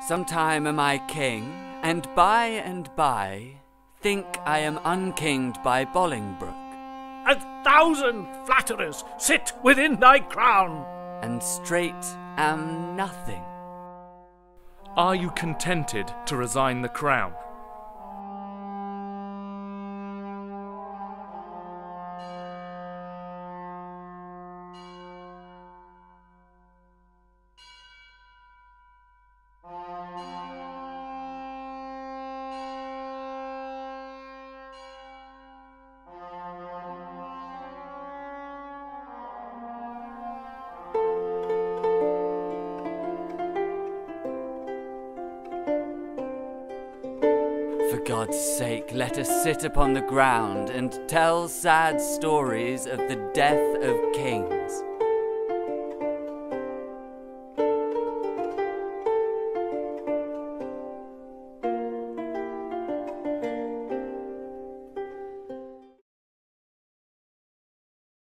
Sometime am I king, and by and by think I am unkinged by Bolingbroke, A thousand flatterers sit within thy crown. and straight am nothing. Are you contented to resign the crown? For God's sake, let us sit upon the ground and tell sad stories of the death of kings.